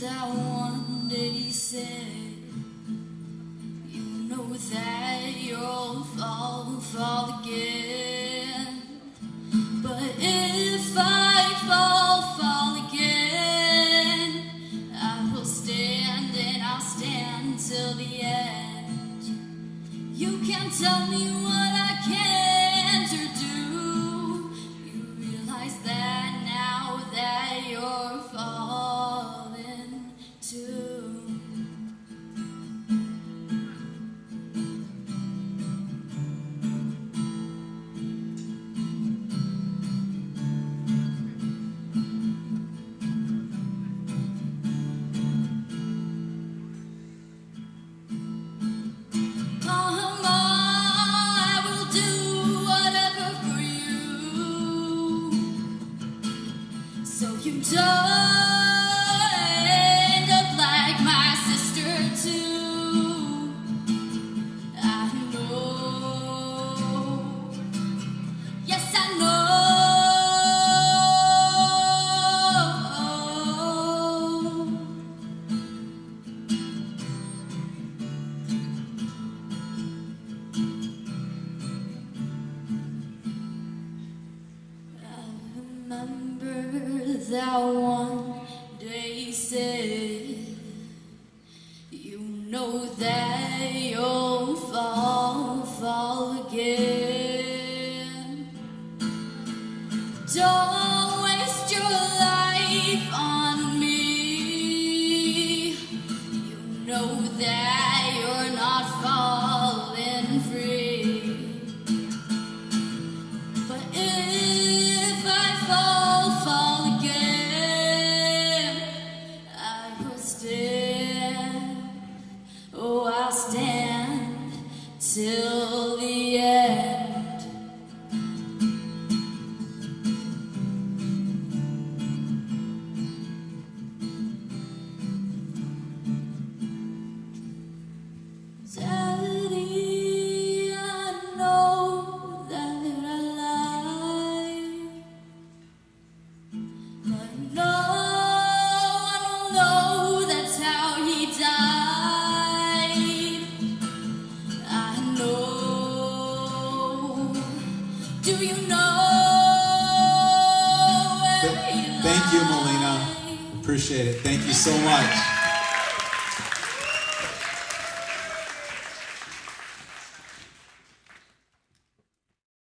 that one day said, You know that you'll fall, fall again. But if I fall, fall again, I will stand and I'll stand till the end. You can tell me what don't that one day said, You know that you'll fall, fall again. Don't waste your life on me. You know that till the end. Do you know? he Thank you? Malina. Appreciate it. Thank you so much.